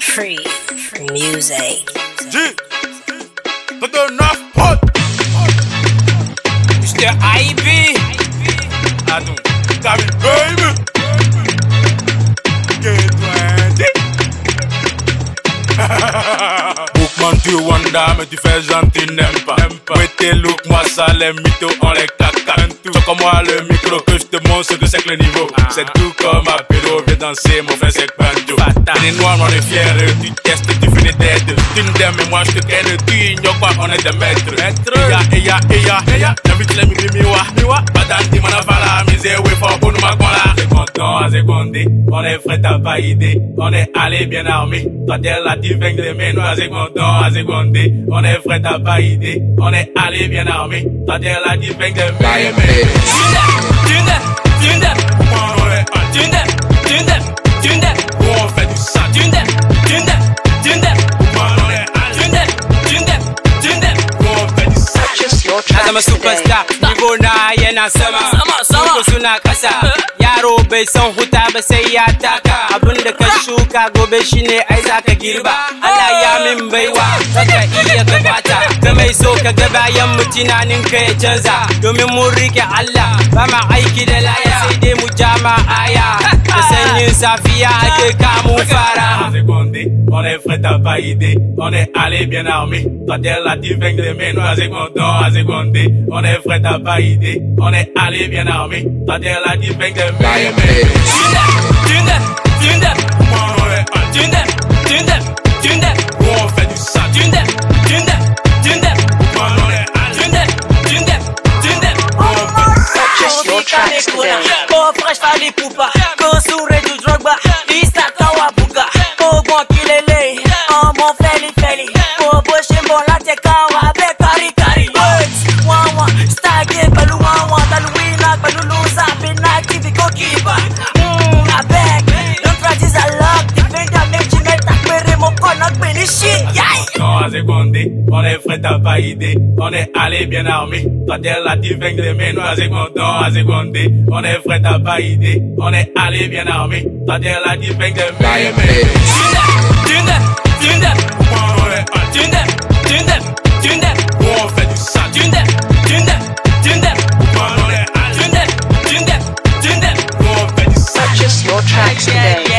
Free, free music. G. But the North Pole. Mr. Ivy. I don't. Baby. Bookman, tu wanda, mais tu fais gentil, n'aime pas. Ouais, tes looks, moi ça, les mythos, on les caca. C'est comme moi le micro que je te montre ce que c'est que le niveau. C'est tout comme un pédo, viens danser, mon frère, c'est. On est noir, on est fier, tu testes, tu finis d'être. Tu t'aimes, mais moi je te ken, tu ignores quoi, on est des maîtres. Maître, eya, eya, eya, eya. J'invite On est frais, t'as pas idée. On est allé bien armé. Toi, t'es tu viens de mes c'est content, à. On est frais, t'as pas idée. On est allé bien armé. Toi, t'es là, tu viens de mes superstar, niveau na yana sama, Suko suna kasa, yaro bai san huta ba sai ya taka, abin da ka shuka gobe shine ai za ka girba, Allah ya min baiwa, saka iya gabata, ka mai so ka ga bayan mu tunanin ka ya canza, domin mun riƙe Allah, ba ma aiki da laya sai dai mu jama aya, kamun fara. À seconder. On est frais, t'as pas idée. On est allé bien armé. Toi, t'es là, tu viens de mes noix, c'est content, seconder. On est frais, t'as pas idée. On est allé bien armé. Toi, t'es là, tu viens de mes On est On fait du sang. On est your tracks today. Fresh fali pupa sure ń bọ̀ láti káwa bẹ́ẹ̀ kárí kárí Wait wọ́n wọ́n Stargate pẹ̀lú wọ́n wọ́n Tẹ̀lú winner pẹ̀lú loser Bina TV goalkeeper Mm, abeg Don't practice a lot Defender méjì mẹ́ta péré mo kọ́ náà gbé ní shit yáì. Non, à seconder. On est frais, t'as pas idée. On est allé bien armé. Toi, t'es là, tu viens de mes noix, c'est content, à seconder. On est frais, t'as pas idée. On est allé bien armé. Toi, t'es là, tu viens de today.